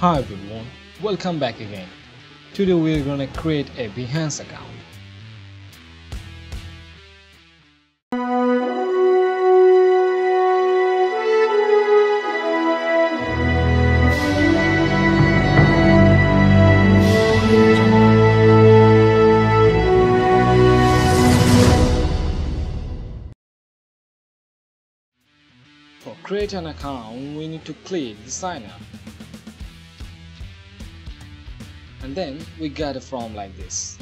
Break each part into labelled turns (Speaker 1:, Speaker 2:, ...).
Speaker 1: Hi everyone, welcome back again. Today we're gonna create a Behance account. For create an account, we need to click the sign up. And then we get a form like this.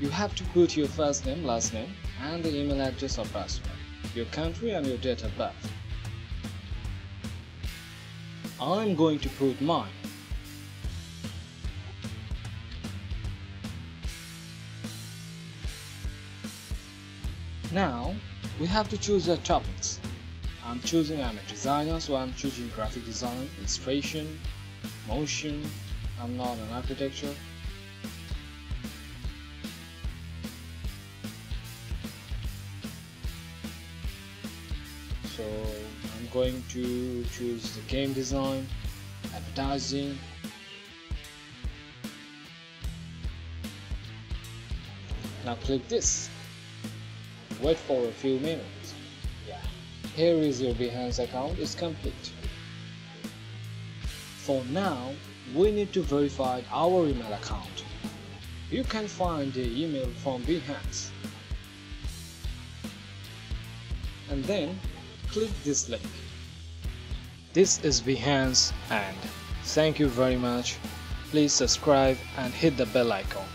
Speaker 1: You have to put your first name, last name, and the email address or password, your country and your date of birth. I'm going to put mine. Now we have to choose the topics. I'm choosing I'm a designer so I'm choosing graphic design, illustration, motion, I'm not an architecture. So I'm going to choose the game design, advertising, now click this. Wait for a few minutes. Yeah. Here is your Behance account. Is complete for now we need to verify our email account. You can find the email from Behance. And then click this link. This is Behance and thank you very much. Please subscribe and hit the bell icon